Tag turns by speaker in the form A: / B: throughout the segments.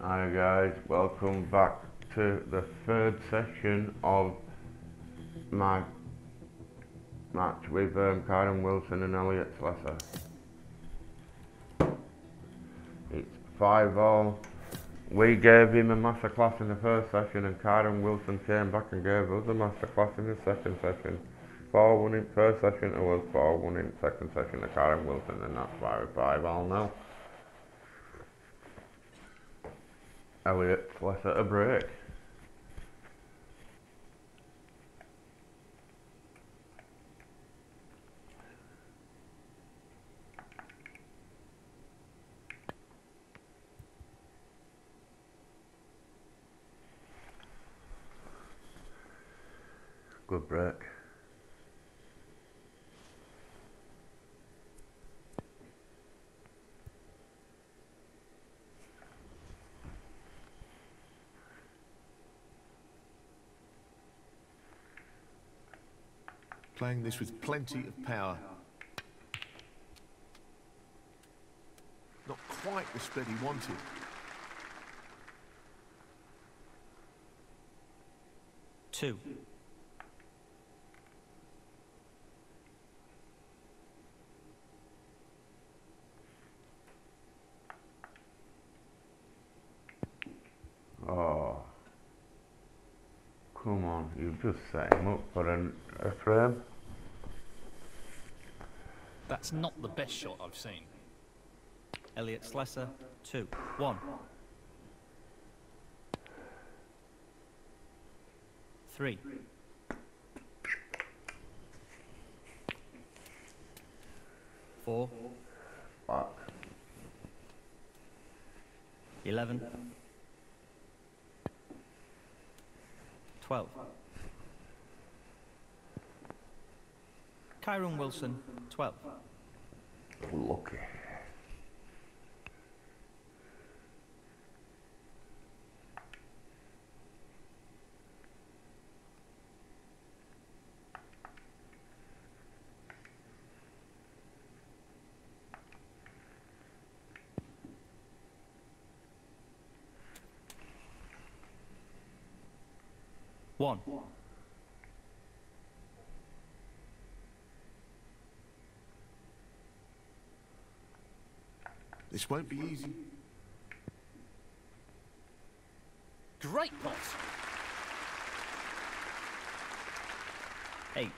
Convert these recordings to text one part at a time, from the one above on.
A: Hi guys, welcome back to the third session of my match with um, Kyren Wilson and Elliot Slesser. It's 5 all. We gave him a masterclass in the first session and Kyren Wilson came back and gave us a masterclass in the second session. 4 1 in first session, it was 4 1 in second session to Kyren Wilson and that's why we're 5 all now. Elliot, let's at a break. Good break.
B: Playing this with plenty of power. Not quite the spread he wanted.
C: Two.
A: Come on, you've just set him up for an, a frame.
C: That's not the best shot I've seen. Elliot Slesser, two. One. Three. Four.
A: Fuck.
C: Eleven. Twelve. Kyren Wilson, twelve.
A: Lucky.
C: One.
B: This won't be easy.
C: Great pass. Eight.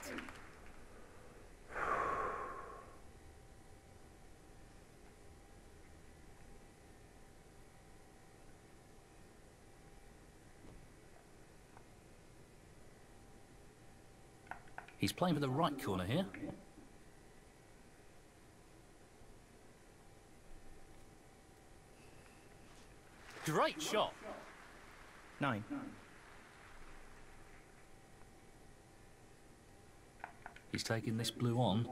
D: Playing for the right corner here.
C: Great shot. Nine.
D: He's taking this blue on.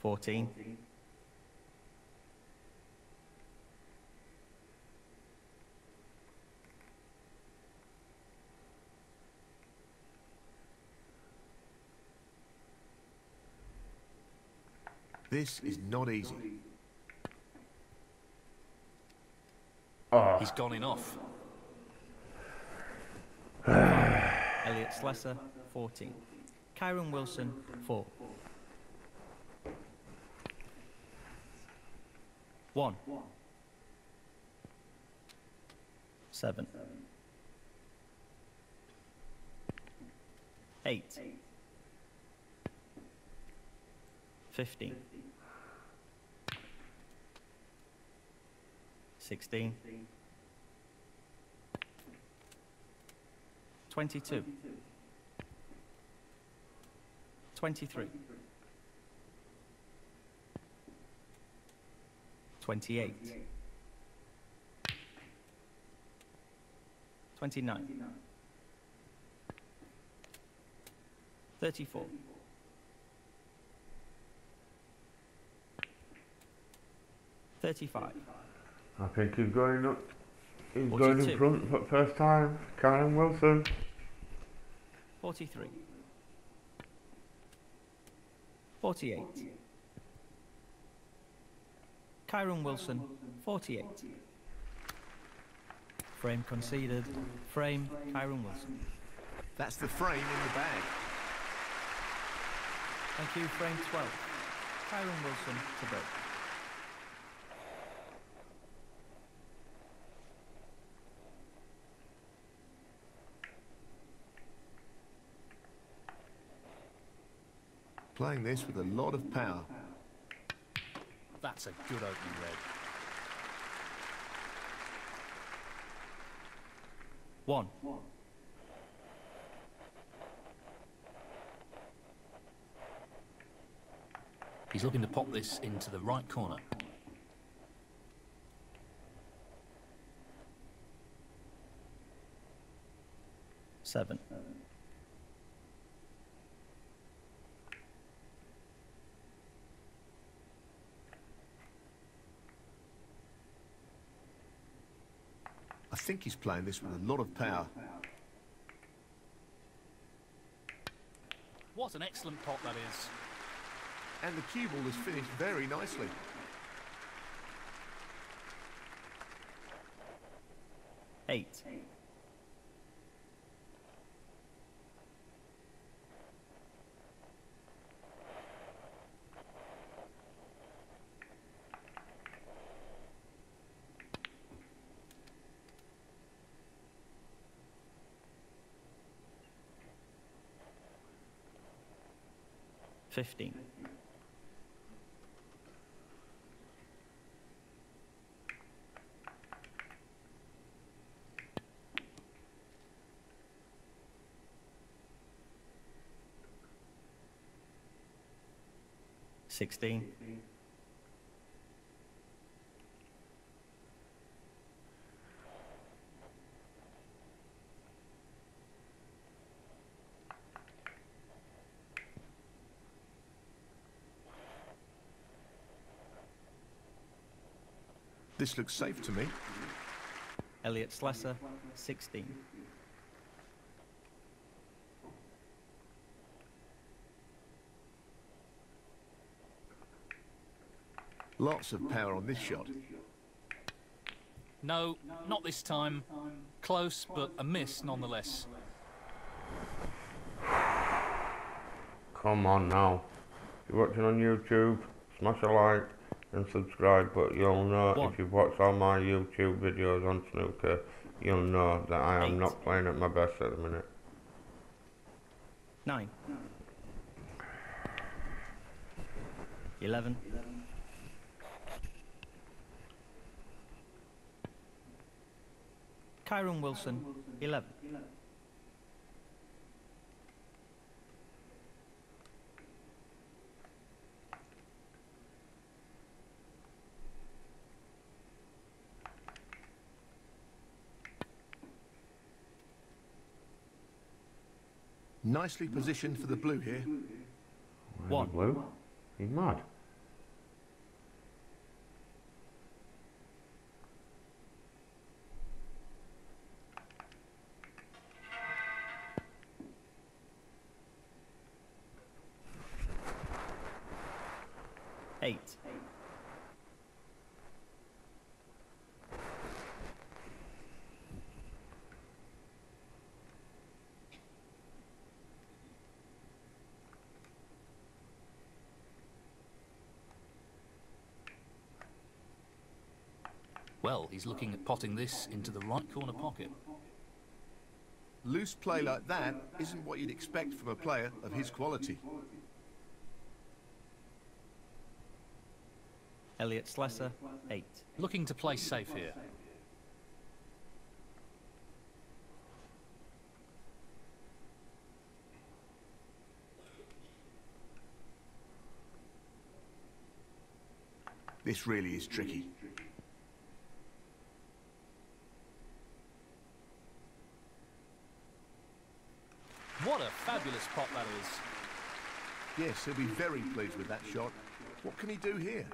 C: Fourteen.
B: This is not easy.
A: Oh,
D: He's gone in off.
C: Elliot Slesser, 14. Kyren Wilson, 4. 1. 7. 8. 15. 16. 22. 23. 28. 29. 34. 35.
A: I think he's going up. He's going in
C: 42.
A: front for the first time. Kyren Wilson.
C: 43. 48. Kyren Wilson, 48. Frame conceded. Frame, Kyren Wilson.
B: That's the frame in the bag.
C: Thank you, frame 12. Kyren Wilson to break.
B: Playing this with a lot of power.
D: That's a good opening red.
C: One.
D: He's looking to pop this into the right corner.
C: Seven.
B: Think he's playing this with a lot of power.
D: What an excellent pot that is.
B: And the cue ball has finished very nicely.
C: Eight. Fifteen. Sixteen.
B: This looks safe to me.
C: Elliot Slesser, sixteen.
B: Lots of power on this shot.
D: No, not this time. Close, but a miss nonetheless.
A: Come on now. If you're watching on YouTube, smash a like and subscribe, but you'll know
C: One.
A: if you've watched all my YouTube videos on snooker, you'll know that I am
C: Eight.
A: not playing at my best at the minute.
C: Nine. Eleven. Kyren Wilson, eleven.
B: Nicely positioned for the blue here.
A: Where's
C: One.
A: Blue? He's mad.
C: Eight.
D: Well, he's looking at potting this into the right corner pocket.
B: Loose play like that isn't what you'd expect from a player of his quality.
C: Elliot Slesser, eight.
D: Looking to play safe here.
B: This really is tricky.
D: What a fabulous pot that is.
B: Yes, he'll be very pleased with that shot. What can he do here?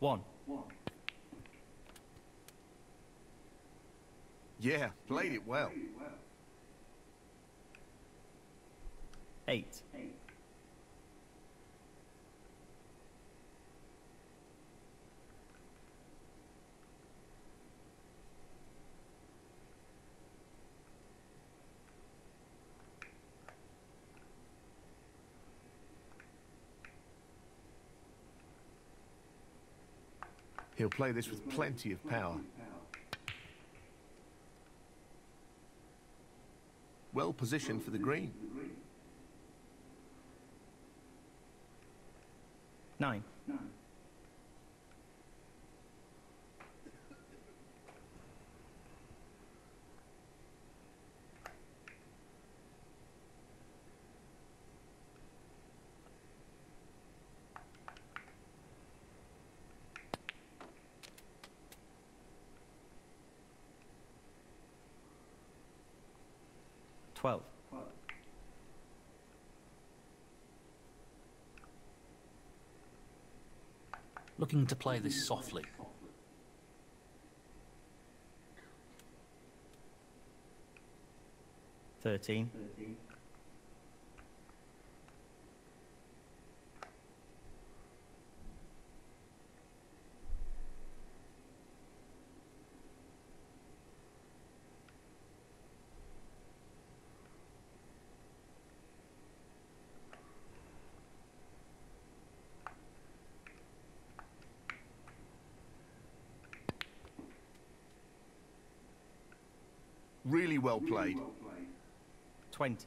C: One.
B: Yeah, played it well.
C: Eight.
B: He'll play this with plenty of power. Well positioned for the green.
C: Nine. Twelve.
D: Looking to play this softly.
C: Thirteen.
B: Really well played.
C: Twenty.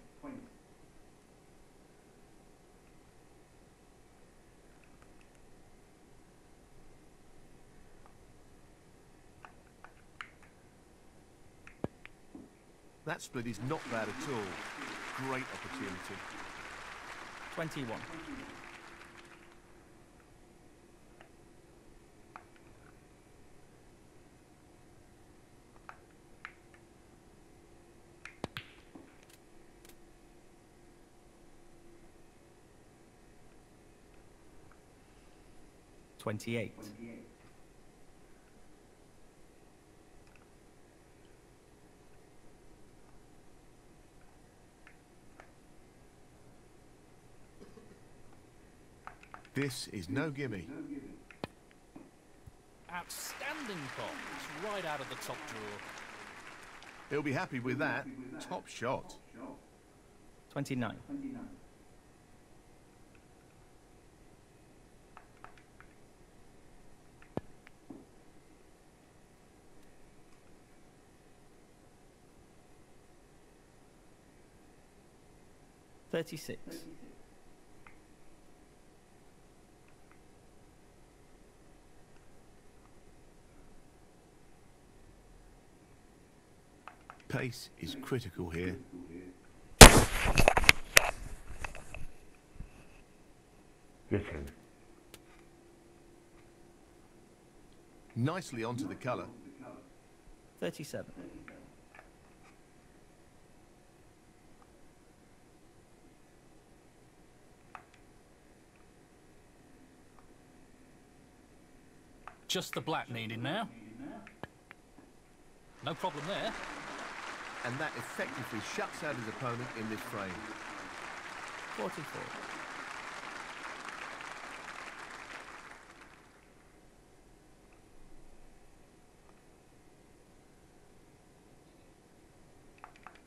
B: That split is not bad at all. Great opportunity.
C: Twenty-one. Twenty-eight.
B: This is no gimme.
D: Outstanding pot. Right out of the top drawer.
B: He'll be happy with that. Top shot.
C: Twenty-nine. Thirty-six.
B: Pace is critical here.
A: Getting.
B: Nicely onto the colour.
C: Thirty-seven.
D: Just the black needed now. No problem there.
B: And that effectively shuts out his opponent in this frame.
C: Forty-four.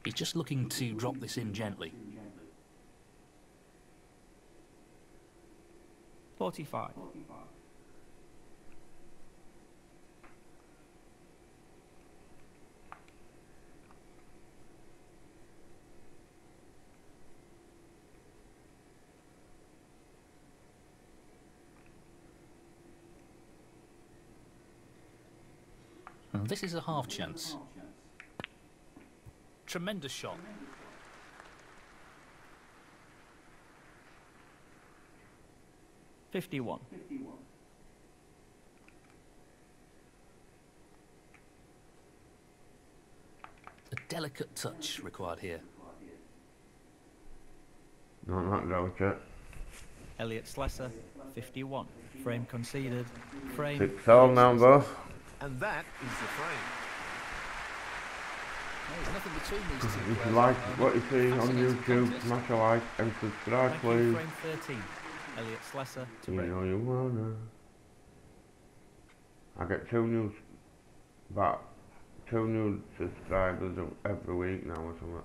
D: He's just looking to drop this in gently.
C: Forty-five.
D: And this is a half chance. Tremendous shot.
C: Fifty-one.
D: A delicate touch required here.
A: Not that delicate.
C: Elliot Slesser, 51. Frame conceded. Frame.
A: Six all number.
B: And that is the frame.
D: There's nothing between these two.
A: If you like what you see on YouTube,
D: contest.
A: smash a like and subscribe
C: Thank you,
A: please.
C: frame 13. Elliot Slesser to
A: You
C: break.
A: know you wanna. I get two new, s- about two new subscribers every week now or something.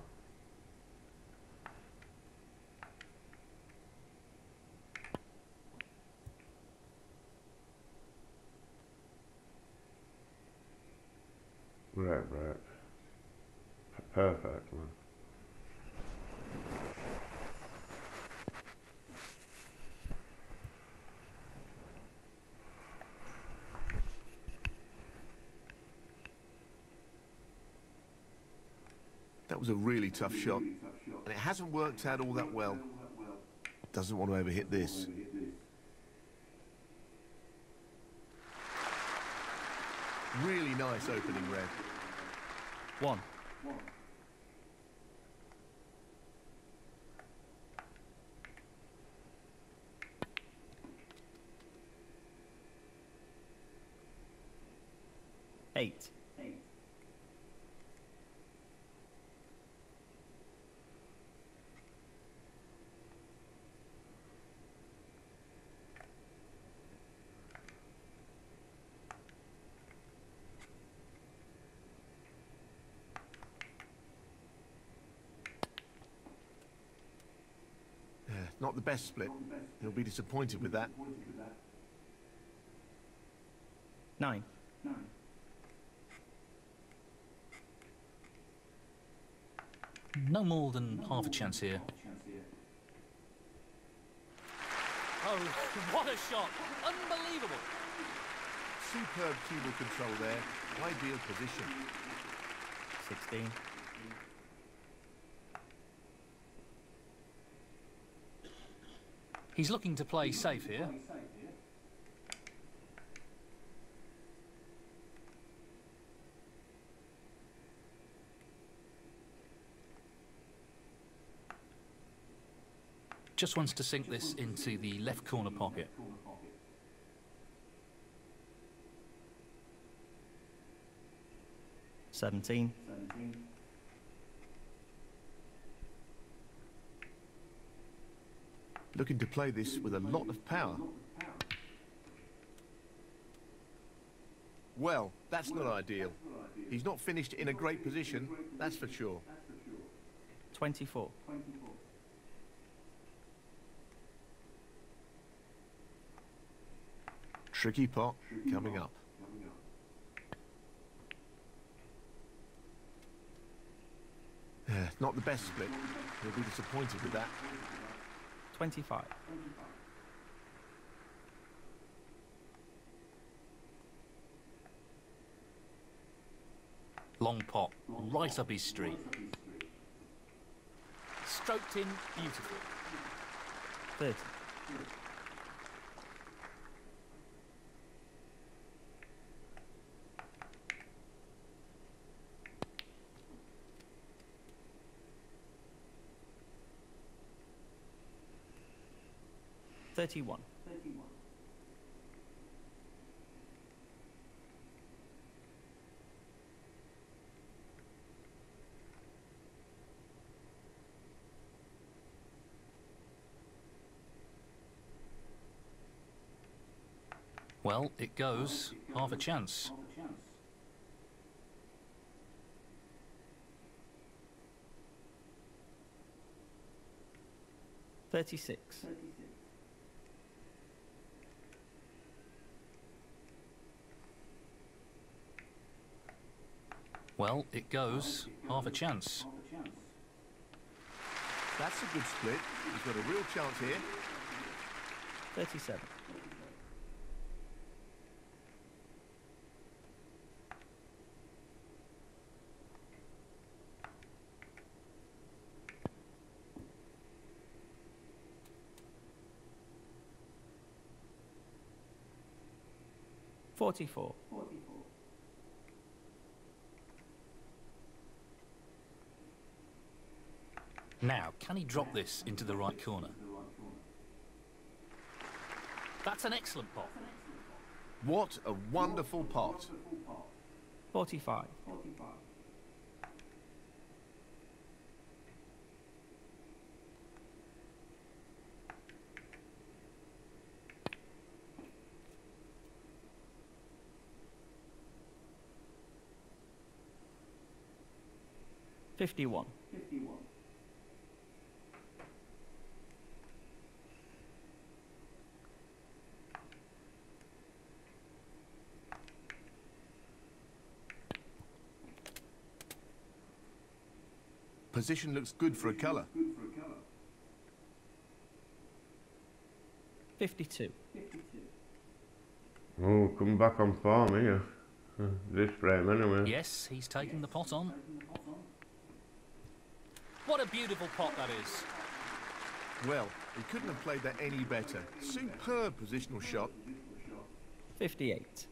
A: Brett. P- Perfect, man.
B: That was a really tough shot. And it hasn't worked out all that well. Doesn't want to overhit this. Really nice opening red.
C: One. Eight.
B: Yeah, not the best split. He'll be disappointed with that.
C: Nine.
D: No more than half a chance here. Oh, what a shot! Unbelievable!
B: Superb cue ball control there. Ideal position.
C: Sixteen.
D: He's looking to play safe here. Just wants to sink this into the left corner pocket.
C: Seventeen.
B: Looking to play this with a lot of power. Well, that's not ideal. He's not finished in a great position, that's for sure.
C: Twenty-four.
B: Tricky pot coming up. Yeah, not the best split. He'll be disappointed with that.
C: Twenty-five.
D: Long pot, right up his street. Stroked in beautifully.
C: Thirty. Thirty-one.
D: Well, it goes. Half a chance.
C: Thirty-six.
D: Well, it goes. Half a chance.
B: That's a good split. He's got a real chance here.
C: Thirty-seven. Forty-four.
D: Now, can he drop this into the right corner? That's an excellent pot.
B: What a wonderful pot.
C: Forty-five. Fifty-one.
B: Position looks good for a colour.
C: 52.
A: Oh, come back on form here. This frame anyway.
D: Yes, he's taking the pot on. What a beautiful pot that is.
B: Well, he couldn't have played that any better. Superb positional shot.
C: 58.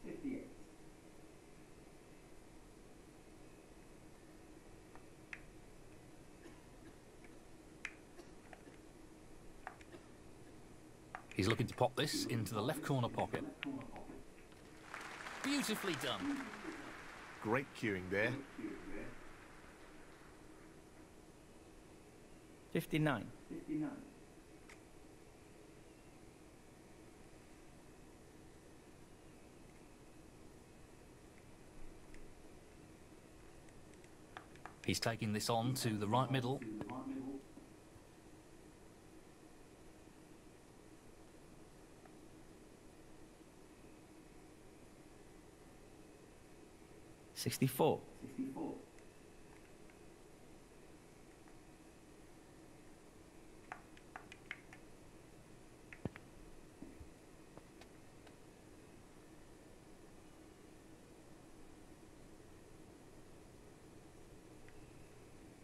D: He's looking to pop this into the left corner pocket. Beautifully done.
B: Great cueing there.
C: 59.
D: He's taking this on to the right middle.
C: Sixty-four.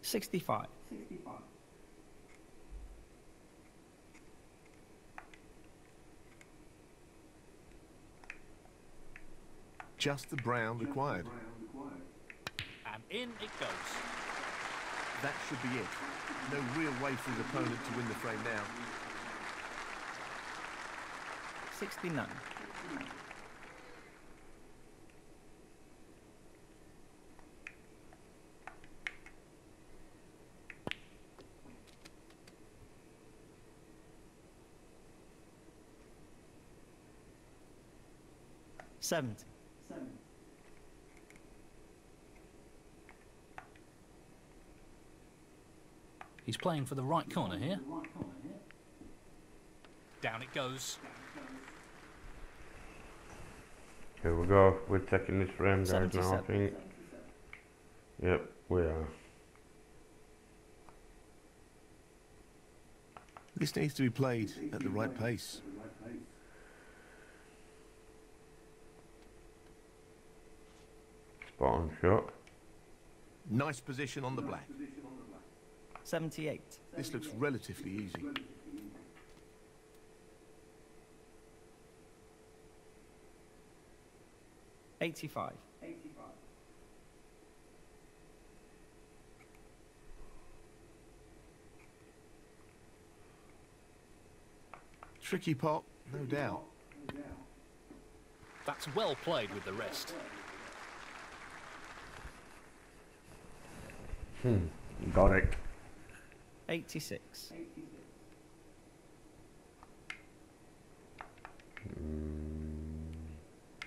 C: Sixty-five.
B: Just the brown required.
D: And in it goes.
B: That should be it. No real way for his opponent to win the frame now.
C: Sixty-nine. Seventy.
D: He's playing for the right corner here. Down it goes.
A: Here we go. We're taking this frame, guys, now, I think. Yep, we are.
B: This needs to be played at the right pace.
A: Spot on shot.
B: Nice position on the black.
C: Seventy-eight.
B: This looks relatively easy.
C: Eighty-five.
B: Tricky pot, no doubt.
D: That's well played with the rest.
A: Hmm, Got it.
C: Eighty-six.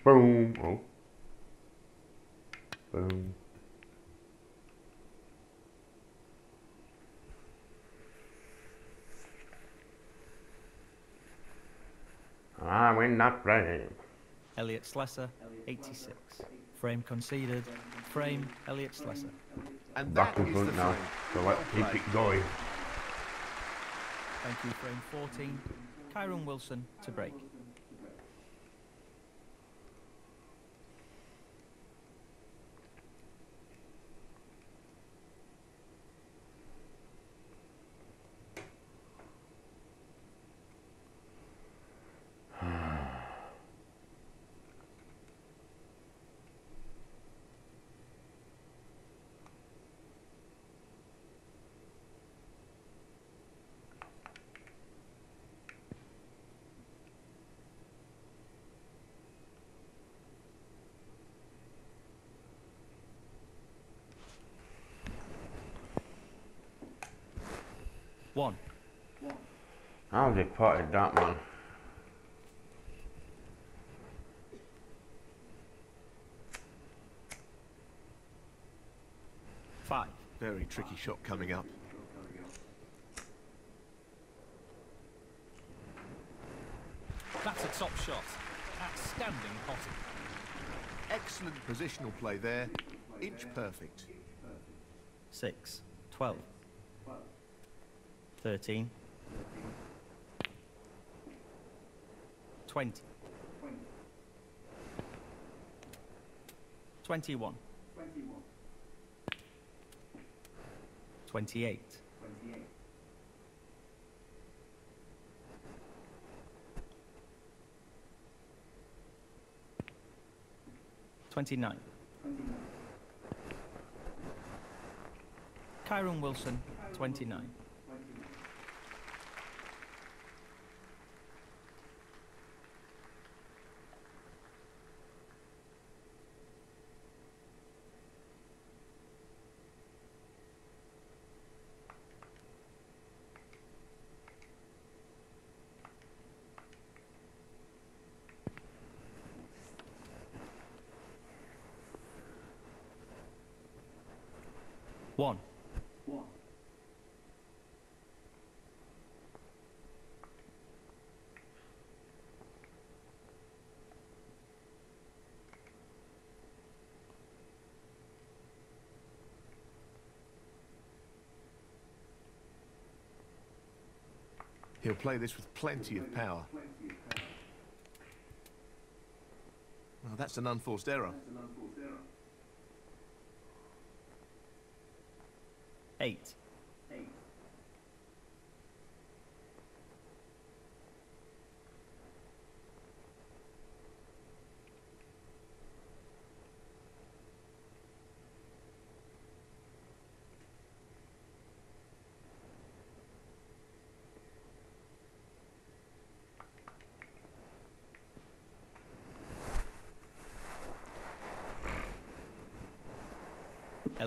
A: Boom. Oh. Boom. I win that frame.
C: Elliot Slesser. Eighty-six. Frame conceded. Frame Elliot Slesser.
B: And
A: Back in front now. So let's keep it going.
C: Thank you. Frame fourteen. Kyren Wilson to break. One.
A: How's he potted that man?
C: Five.
B: Very tricky shot coming up.
D: That's a top shot. Outstanding potting.
B: Excellent positional play there. Inch perfect.
C: Six. Twelve. 13 20 21 28 29 Kyren Wilson 29 1
B: He'll play this with plenty of power. Well, that's an unforced error.
C: 8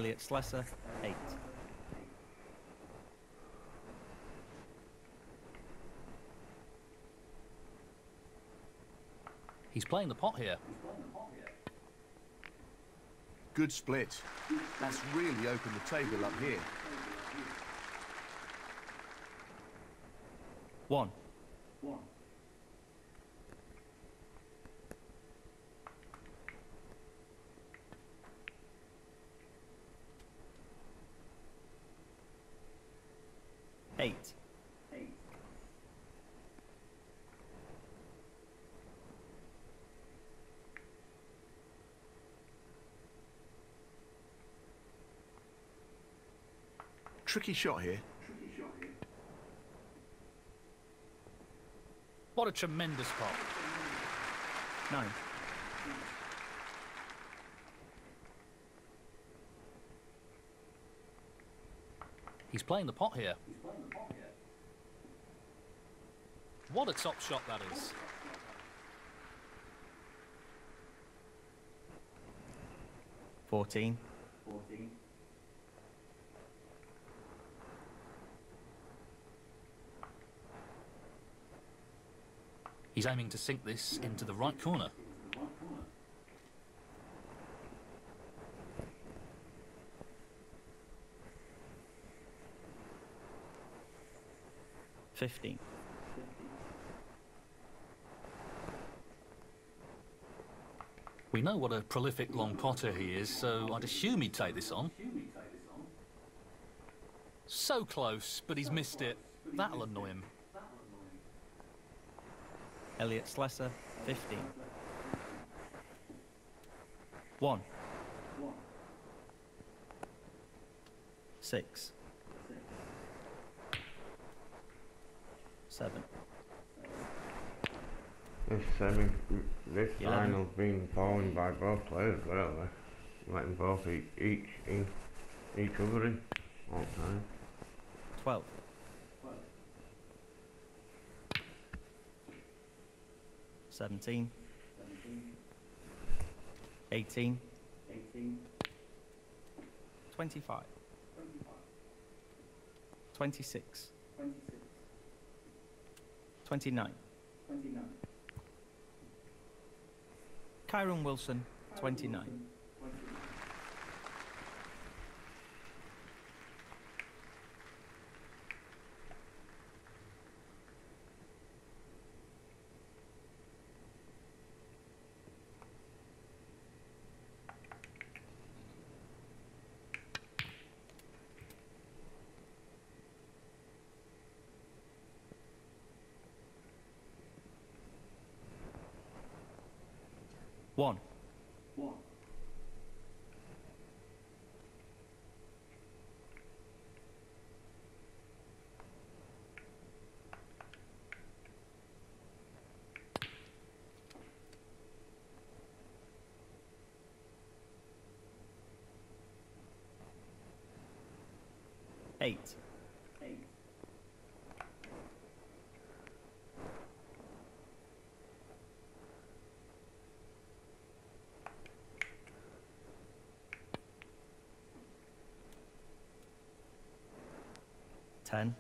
C: Elliot Slesser 8
D: He's playing the pot here.
B: Good split. That's really opened the table up here.
C: 1 8
B: Tricky shot here.
D: What a tremendous pot.
C: 9
D: He's playing the pot here. What a top shot that is.
C: Fourteen.
D: He's aiming to sink this into the right corner.
C: Fifteen.
D: We know what a prolific long potter he is, so I'd assume he'd take this on. So close, but he's missed it. That'll annoy him.
C: Elliot Slesser, 15. 1. 6. 7.
A: This semi, this
C: Eleven.
A: final's been fallen by both players, they're letting both each, each in, each other in all the time.
C: 12. 17. 18. 25. 26. 29. Kyren Wilson, 29. One. Eight. Ten.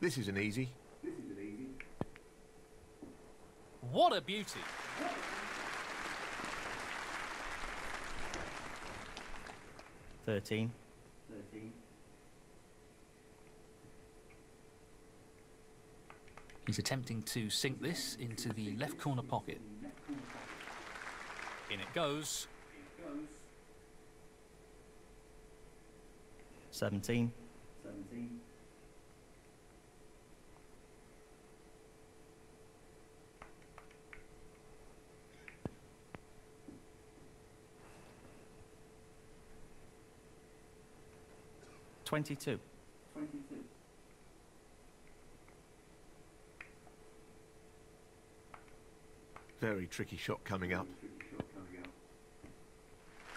B: This isn't easy.
D: What a beauty!
C: Thirteen.
D: He's attempting to sink this into the left corner pocket. In it goes.
C: Seventeen. Twenty-two.
B: Very tricky shot coming up.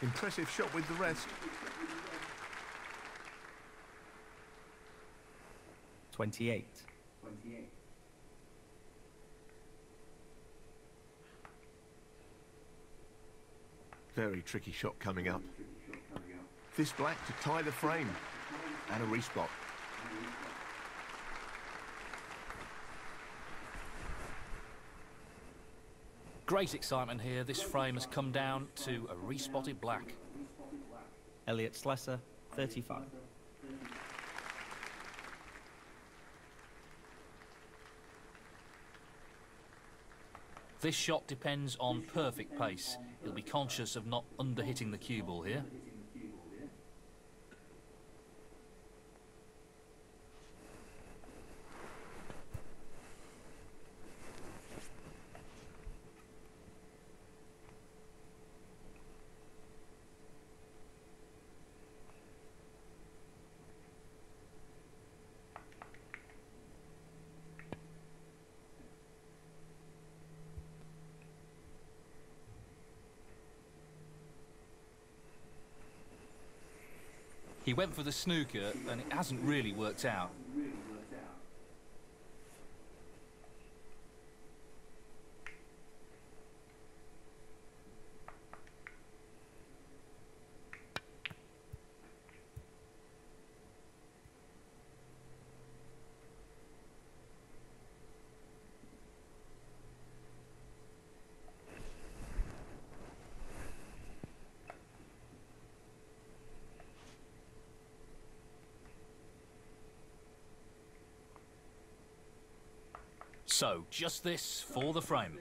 B: Impressive shot with the rest.
C: Twenty-eight.
B: Very tricky shot coming up. This black to tie the frame. And a respot.
D: Great excitement here. This frame has come down to a respotted black.
C: Elliot Slesser, thirty-five.
D: This shot depends on perfect pace. He'll be conscious of not underhitting the cue ball here. He went for the snooker and it hasn't really worked out. So, just this for the frame.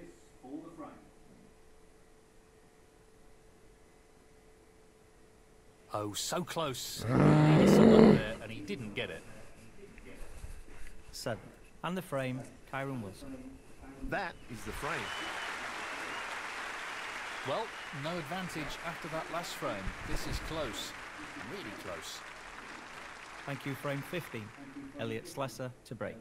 D: Oh, so close. He needed some luck there, and he didn't get it.
C: Seven. And the frame, Kyren Wilson.
B: That is the frame.
D: Well, no advantage after that last frame. This is close. Really close.
C: Thank you, frame 15. Elliot Slesser to break.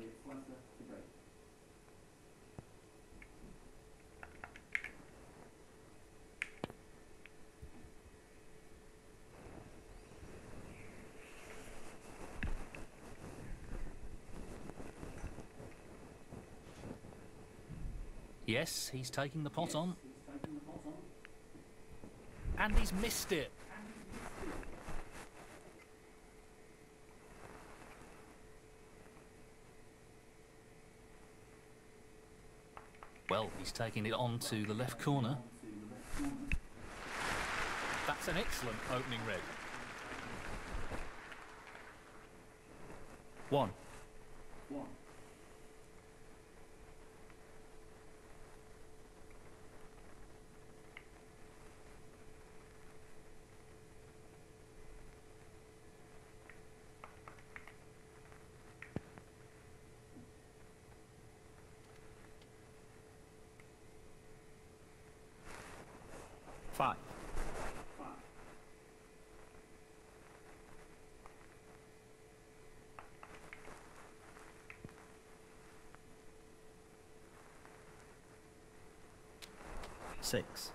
D: Yes, he's taking the pot on. And he's missed it. Well, he's taking it on to the left corner. That's an excellent opening red.
C: One. Six.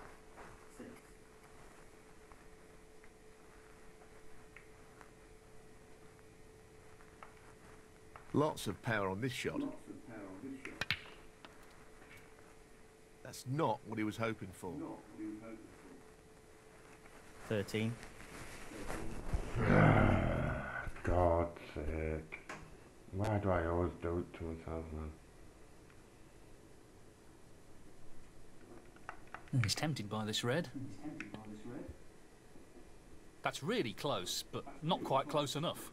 B: Lots of power on this shot. That's not what he was hoping for.
C: Thirteen.
A: God's sake. Why do I always do it to myself, man? Mm.
D: He's tempted by this red. That's really close, but not quite close enough.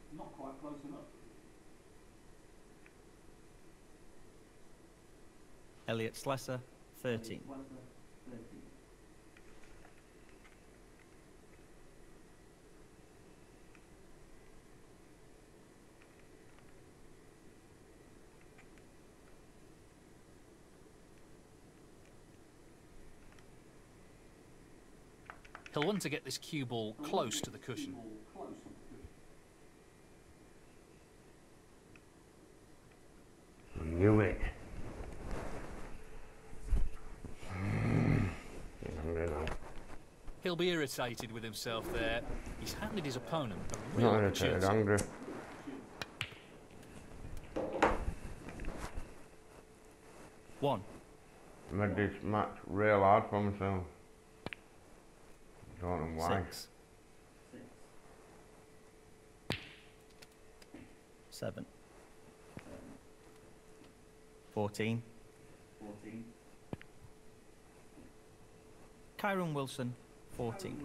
C: Elliot Slesser, 13.
D: He'll want to get this cue ball close to the cushion.
A: I knew it.
D: He'll be irritated with himself there. He's handed his opponent a
A: Not irritated, angry.
C: One.
A: Made this match real hard for myself. Don't know why.
C: Six. Seven. Fourteen. Fourteen. Kyren Wilson, 14.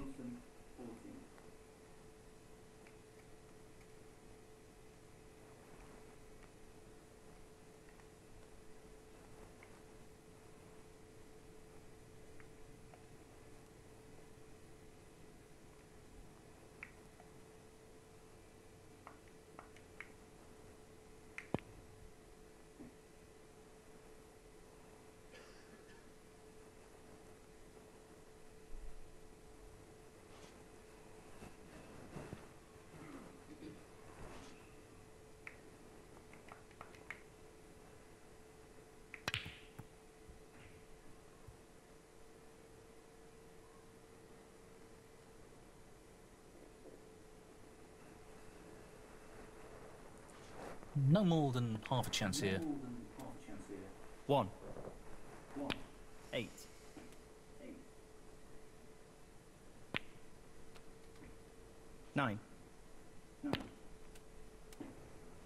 D: No more than half a chance here.
C: One. Eight. Nine.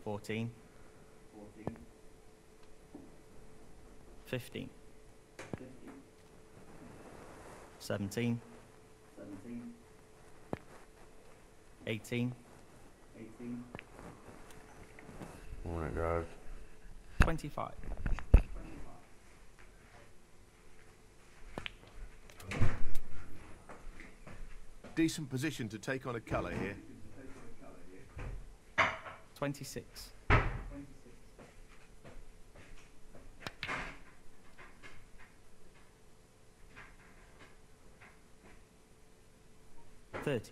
C: Fourteen. Fifteen. Seventeen. Eighteen.
A: Oh when it goes.
C: Twenty-five.
B: Decent position to take on a colour here.
C: Twenty-six. Thirty.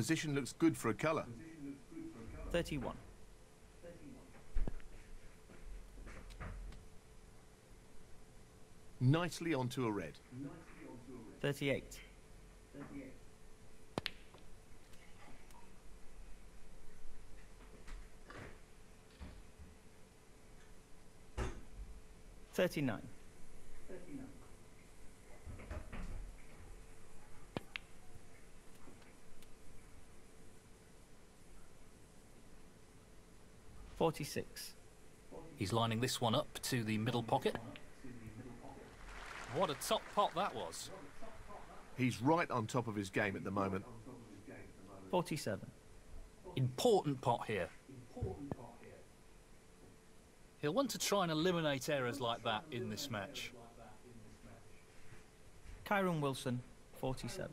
B: Position looks good for a colour.
C: Thirty-one.
B: Nicely onto a red.
C: Thirty-eight. Thirty-nine. Forty-six.
D: He's lining this one up to the middle pocket. What a top pot that was.
B: He's right on top of his game at the moment.
C: Forty-seven.
D: Important pot here. He'll want to try and eliminate errors like that in this match.
C: Kyren Wilson, 47.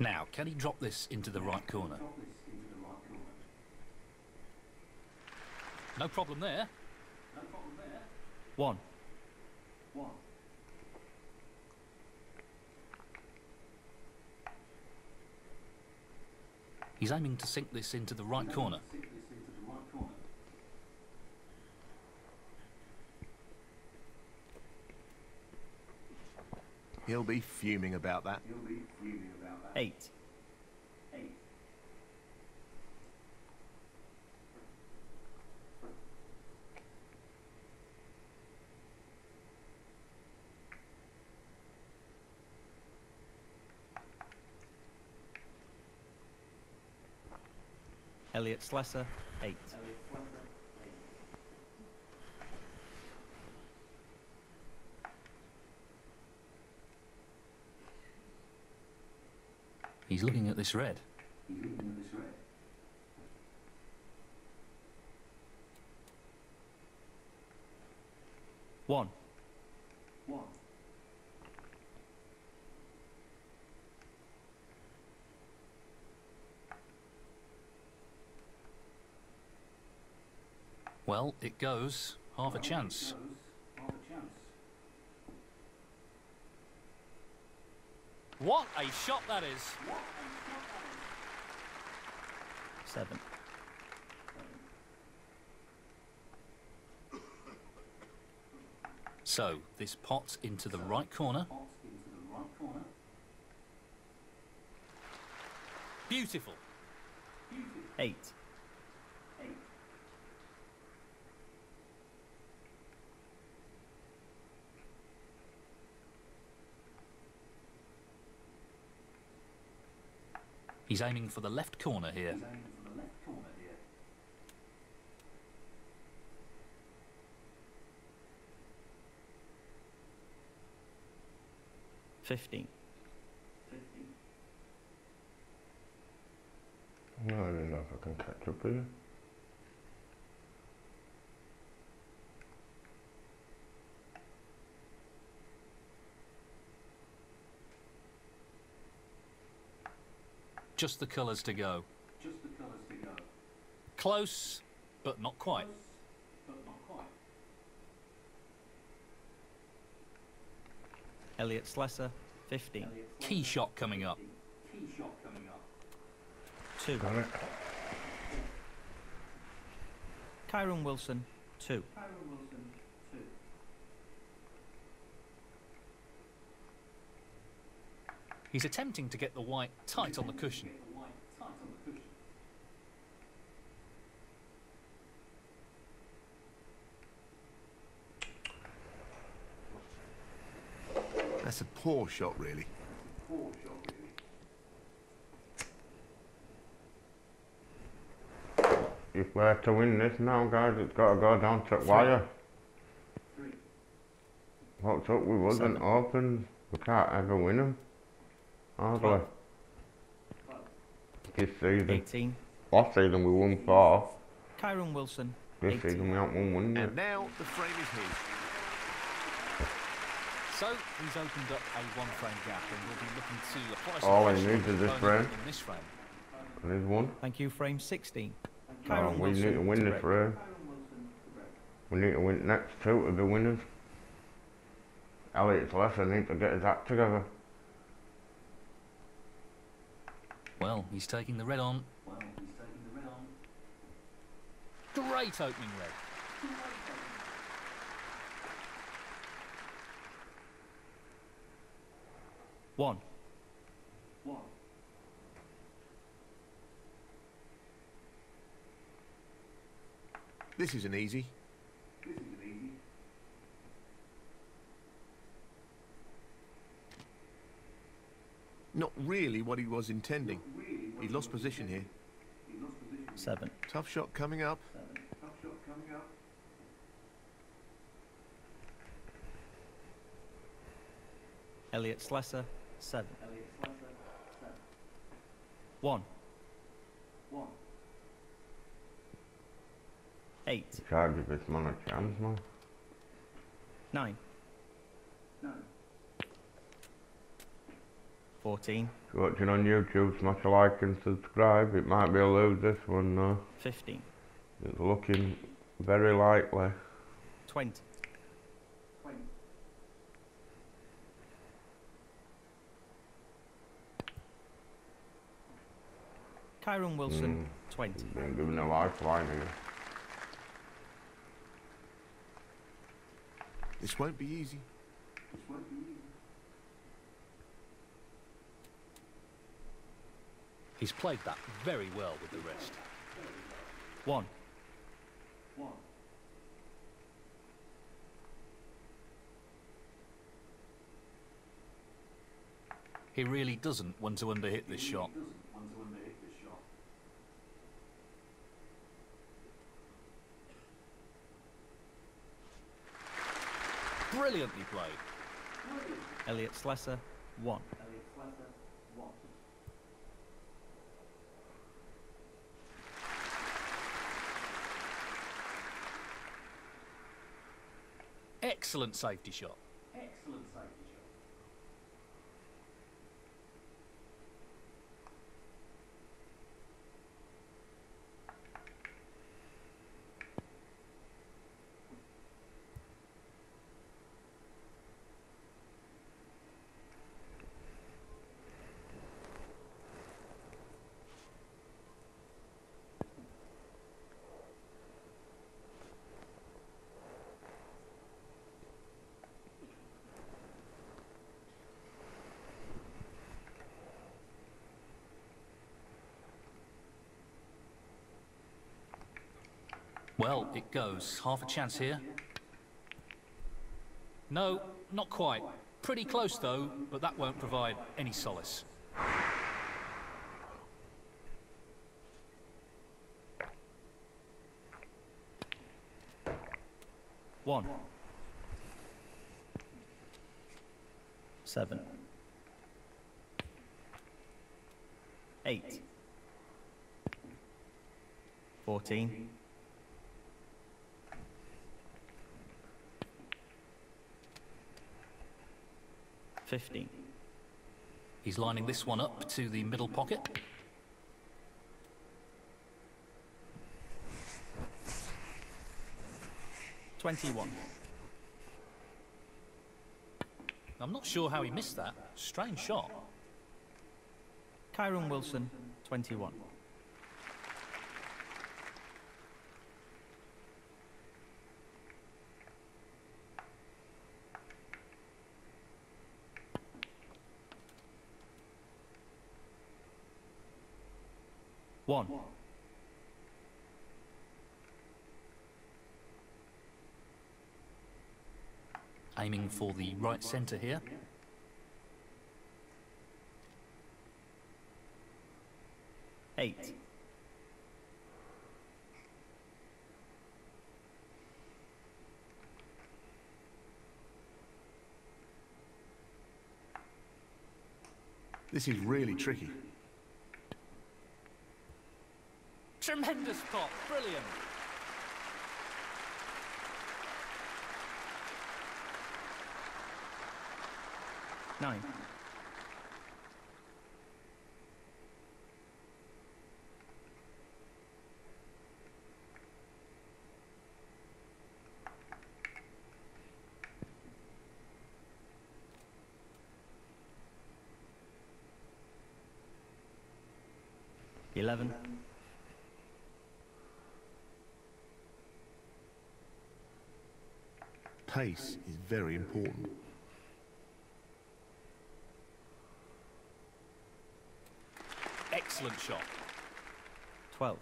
D: Now, can he drop this into the right corner? No problem there.
C: one One.
D: He's aiming to sink this into the right corner.
B: He'll be fuming about that.
C: Eight. Elliot Slesser, eight.
D: He's looking at this red.
C: One.
D: Well, it goes. Half a chance. What a shot that is!
C: Seven.
D: So, this pot into the right corner. Beautiful.
C: Eight.
D: He's aiming for the left corner here.
C: Fifteen.
A: No, I don't know if I can catch up with you.
D: Just the colours to go. Close, but not quite.
C: Elliot Slesser, fifteen.
D: Key shot coming up.
C: Two.
A: Got it.
C: Kyren Wilson, two.
D: He's attempting to get the white tight on the cushion.
B: That's a poor shot, really.
A: If we're to win this now, guys, it's got to go down to wire. What's up We wasn't
C: Seven.
A: Opens? We can't ever win them. Hardly. This season.
C: Eighteen.
A: Last season we won four.
C: Kyren Wilson,
A: This
C: 18.
A: season we haven't won one yet.
B: And now the frame is his.
D: So he's opened up a one-frame gap, and we'll be looking to apply some
A: All he
D: pressure on
A: needs
D: his
A: is this frame.
D: This frame.
A: And he's won.
C: Thank you, frame 16.
A: Oh, we
C: Wilson
A: need to win
C: to
A: this frame. We need to win next two to be winners. Elliot Slesser need to get his act together.
D: Well, he's taking the red on. Great opening red.
C: One.
B: This isn't easy. Not really what he was intending. He lost position here.
C: Seven.
B: Tough shot coming up.
C: Elliot Slesser, seven. One. One.
A: Eight. Schade, this man noch
C: Nine. 14.
A: If you're watching on YouTube, smash a like and subscribe. It might be a lose this one though.
C: 15.
A: It's looking very likely.
C: 20. Kyren Wilson, hmm. 20.
A: Been given a lifeline here.
B: This won't be easy.
D: He's played that very well with the rest.
C: 1.
D: He really doesn't want to underhit this shot. Brilliantly played.
C: Elliot Slesser, 1.
D: Excellent safety shot. Well, it goes. Half a chance here. No, not quite. Pretty close though, but that won't provide any solace.
C: One. Seven. Eight. Fourteen. Fifteen.
D: He's lining this one up to the middle pocket.
C: Twenty-one.
D: I'm not sure how he missed that. Strange shot.
C: Kyren Wilson, twenty-one. One.
D: Aiming for the right centre here.
C: Eight.
B: This is really tricky.
D: Tremendous pot. Brilliant.
C: Nine. Eleven.
B: Pace is very important.
D: Excellent shot.
C: Twelve.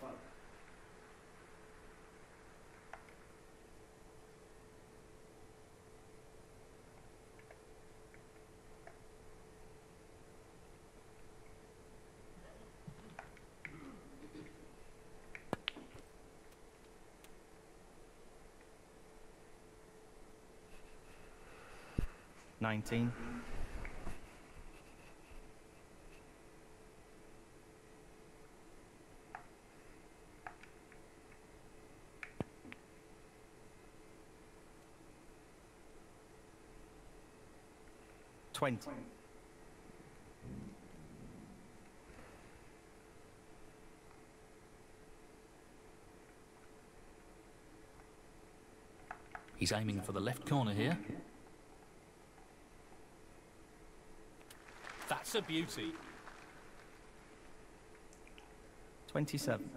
C: 19. Twenty.
D: He's aiming for the left corner here. A beauty.
C: 27.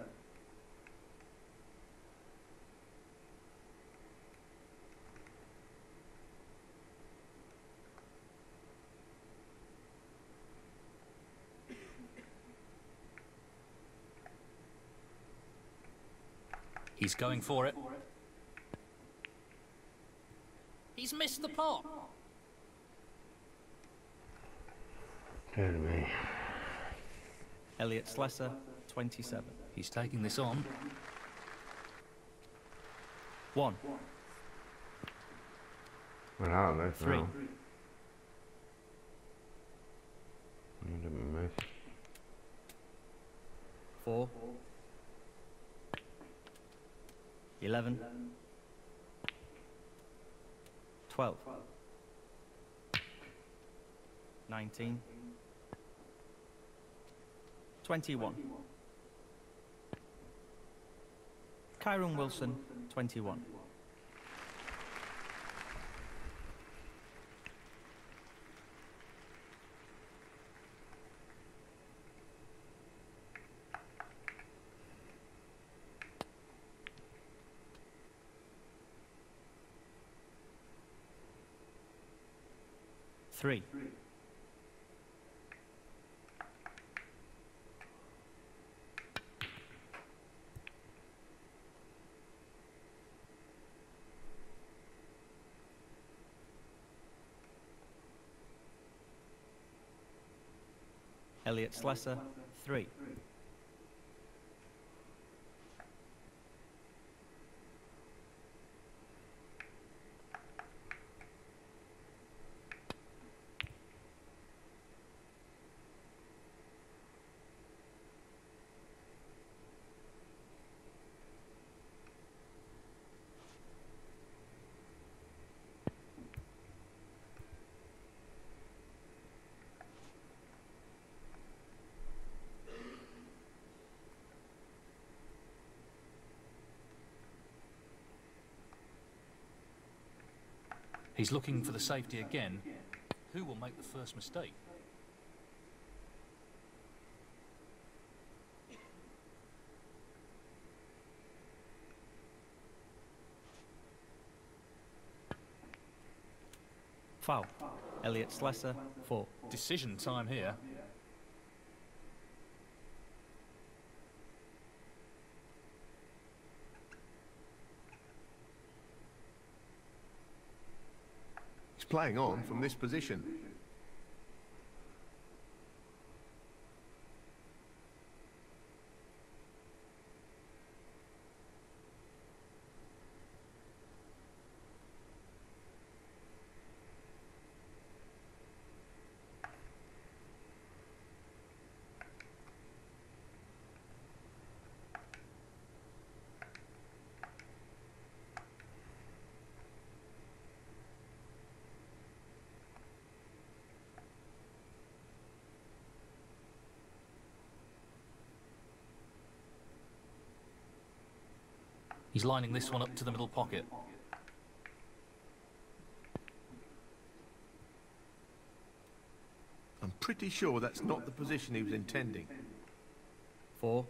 D: He's going for it. He's missed the pot.
A: Dear me.
C: Elliot Slesser, 27.
D: He's taking this on.
C: 1.
A: We're out of this
C: Three.
A: now. You didn't miss.
C: 4. 11. 12. 19. 21. Kyren Wilson, 21. Three. Elliot Slesser, three.
D: He's looking for the safety again. Who will make the first mistake?
C: Foul. Elliot Slesser, four.
D: Decision time here.
B: Playing on from this position.
D: He's lining this one up to the middle pocket.
B: I'm pretty sure that's not the position he was intending.
C: Four.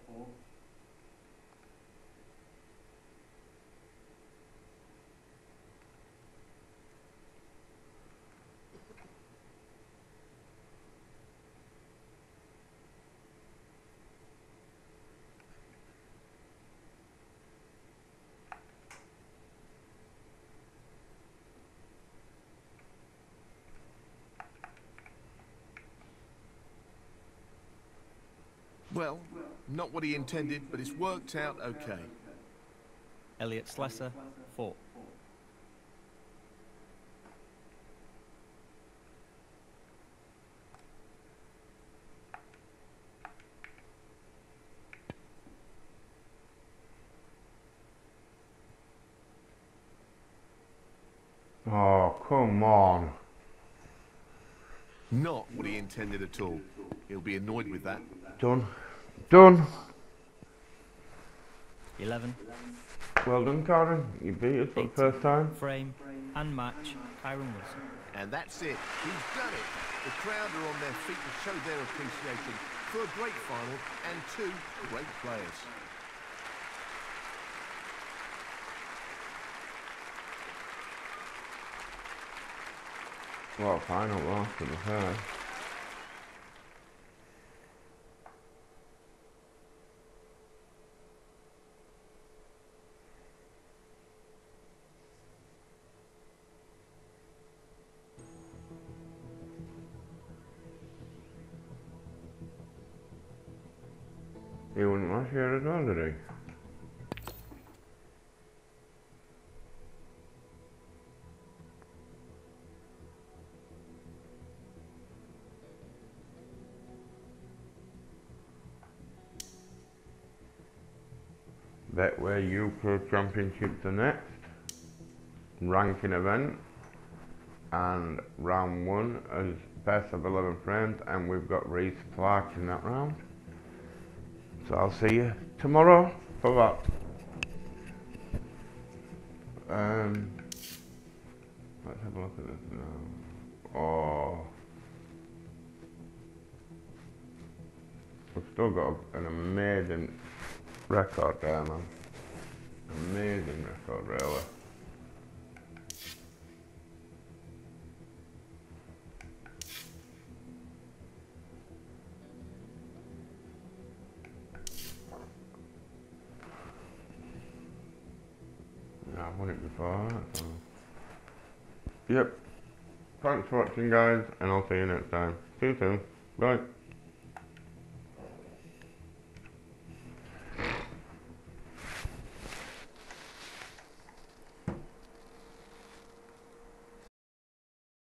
B: Well, not what he intended, but it's worked out okay.
C: Elliot Slesser, four.
A: Oh, come on.
B: Not what he intended at all. He'll be annoyed with that.
A: Done. Done.
C: 11.
A: Well done, Karen. You beat us for the first time.
C: Frame and match, Kyren Wilson.
B: And that's it. He's done it. The crowd are on their feet to show their appreciation for a great final and two great players.
A: Well, final loss to the first. UK Championships the next. Ranking event. And round one is best of 11 frames. And we've got Reese Clark in that round. So I'll see you tomorrow for that. Um, let's have a look at this now. Oh. We've still got an amazing record there, man. Amazing record, really. I've. Yep. Thanks for watching, guys, and I'll see you next time. See you soon. Bye.